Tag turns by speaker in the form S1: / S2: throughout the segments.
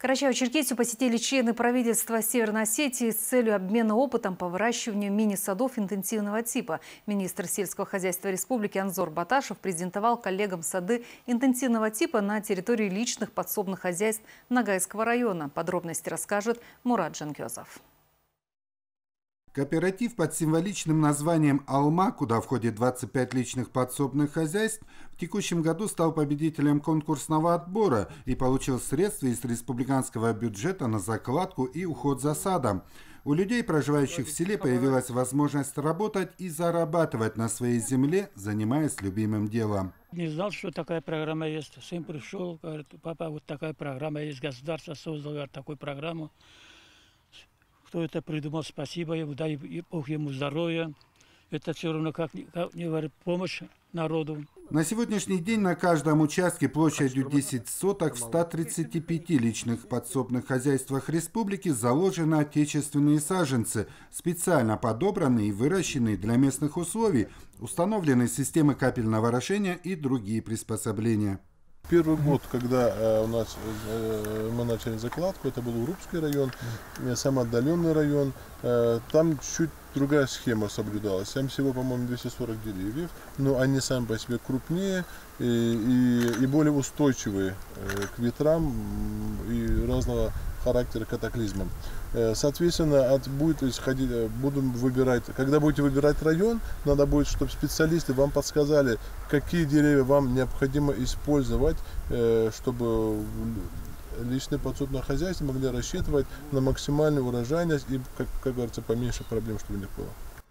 S1: Карачаево-Черкесию посетили члены правительства Северной Осетии с целью обмена опытом по выращиванию мини-садов интенсивного типа. Министр сельского хозяйства республики Анзор Баташев презентовал коллегам сады интенсивного типа на территории личных подсобных хозяйств Нагайского района. Подробности расскажет Мурат Джанкезов.
S2: Кооператив под символичным названием «Алма», куда входит 25 личных подсобных хозяйств, в текущем году стал победителем конкурсного отбора и получил средства из республиканского бюджета на закладку и уход за садом. У людей, проживающих в селе, появилась возможность работать и зарабатывать на своей земле, занимаясь любимым делом.
S3: Не знал, что такая программа есть. Сын пришел, говорит, папа, вот такая программа есть, государство создало такую программу кто это придумал, спасибо ему, дай Бог ему здоровья. Это все равно, как, как не говорит, помощь народу.
S2: На сегодняшний день на каждом участке площадью 10 соток в 135 личных подсобных хозяйствах республики заложены отечественные саженцы, специально подобранные и выращенные для местных условий, установлены системы капельного орошения и другие приспособления.
S4: Первый год, когда э, у нас э, мы начали закладку, это был Урубский район, э, самый отдаленный район. Там чуть другая схема соблюдалась. Там всего, по-моему, 240 деревьев, но они сами по себе крупнее и, и, и более устойчивые к ветрам и разного характера катаклизмам. Э, соответственно, от, будет исходить, э, будем выбирать, когда будете выбирать район, надо будет, чтобы специалисты вам подсказали, какие деревья вам необходимо использовать, э, чтобы личные подсобное хозяйство могли рассчитывать на максимальную урожайность и, как, как говорится, поменьше проблем, чтобы не было.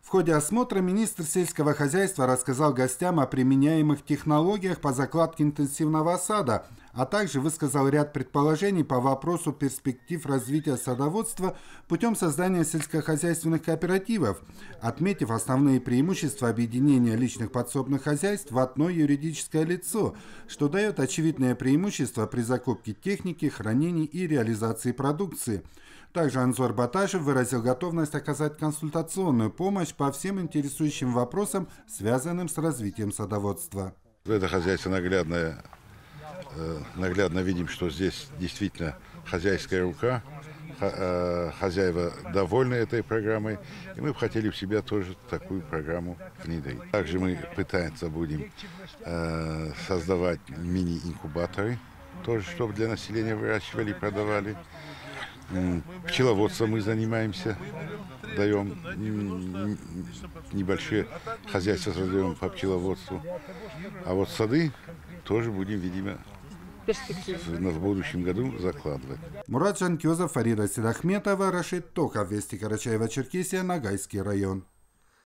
S2: В ходе осмотра министр сельского хозяйства рассказал гостям о применяемых технологиях по закладке интенсивного сада, а также высказал ряд предположений по вопросу перспектив развития садоводства путем создания сельскохозяйственных кооперативов, отметив основные преимущества объединения личных подсобных хозяйств в одно юридическое лицо, что дает очевидное преимущество при закупке техники, хранении и реализации продукции – также Анзор Баташев выразил готовность оказать консультационную помощь по всем интересующим вопросам, связанным с развитием садоводства.
S5: Это хозяйство наглядное. Э, наглядно видим, что здесь действительно хозяйская рука, э, хозяева довольны этой программой, и мы бы хотели в себя тоже такую программу внедрить. Также мы пытаемся будем э, создавать мини-инкубаторы, тоже чтобы для населения выращивали и продавали. Пчеловодством мы занимаемся, даем небольшие хозяйства создаем по пчеловодству. А вот сады тоже будем, видимо, в будущем году закладывать.
S2: Мурат Жанкезов, Фарида Сидахметова, Рашид Токов, Вести Карачаева, Черкесия, Нагайский район.